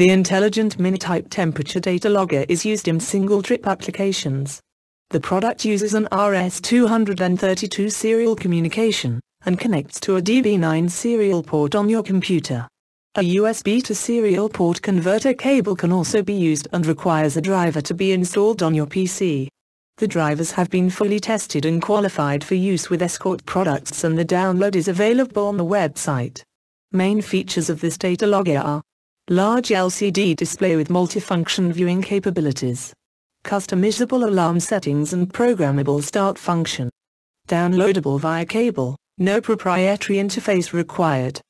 The intelligent mini-type temperature data logger is used in single-trip applications. The product uses an RS-232 serial communication, and connects to a DB9 serial port on your computer. A USB to serial port converter cable can also be used and requires a driver to be installed on your PC. The drivers have been fully tested and qualified for use with Escort products and the download is available on the website. Main features of this data logger are Large LCD display with multifunction viewing capabilities. Customizable alarm settings and programmable start function. Downloadable via cable, no proprietary interface required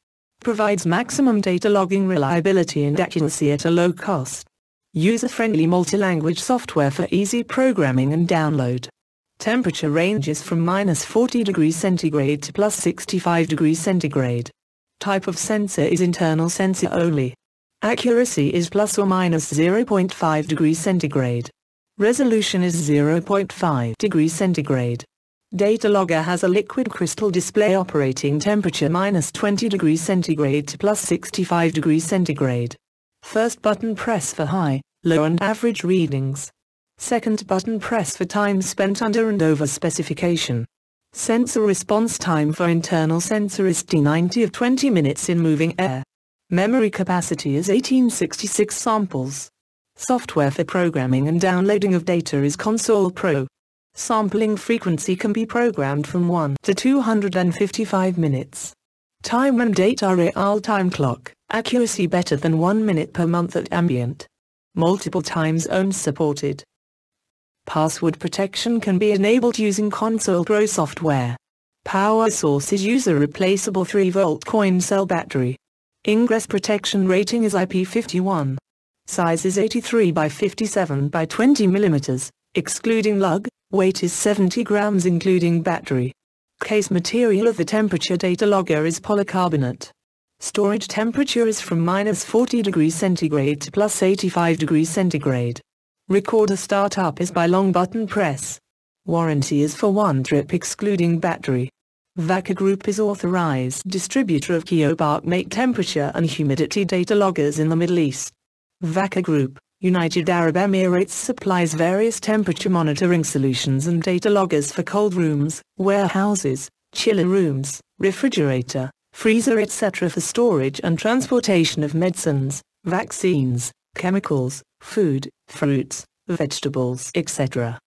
provides maximum data logging reliability and accuracy at a low cost. User-friendly multi-language software for easy programming and download. Temperature ranges from minus 40 degrees centigrade to plus 65 degrees centigrade. Type of sensor is internal sensor only. Accuracy is plus or minus 0.5 degrees centigrade. Resolution is 0.5 degrees centigrade. Data logger has a liquid crystal display operating temperature minus 20 degrees centigrade to plus 65 degrees centigrade. First button press for high, low and average readings. Second button press for time spent under and over specification. Sensor response time for internal sensor is T90 of 20 minutes in moving air. Memory capacity is 1866 samples. Software for programming and downloading of data is Console Pro. Sampling frequency can be programmed from 1 to 255 minutes. Time and date are real-time clock, accuracy better than 1 minute per month at ambient. Multiple time zones supported. Password protection can be enabled using Console Pro software. Power source is user replaceable 3-volt coin cell battery. Ingress protection rating is IP51. Size is 83 by 57 by 20 mm, excluding lug, Weight is 70 grams including battery. Case material of the temperature data logger is polycarbonate. Storage temperature is from minus 40 degrees centigrade to plus 85 degrees centigrade. Recorder startup is by long button press. Warranty is for one trip excluding battery. Vacker Group is authorized distributor of Cryopak make temperature and humidity data loggers in the Middle East. Vacker Group United Arab Emirates supplies various temperature monitoring solutions and data loggers for cold rooms, warehouses, chiller rooms, refrigerator, freezer etc. for storage and transportation of medicines, vaccines, chemicals, food, fruits, vegetables etc.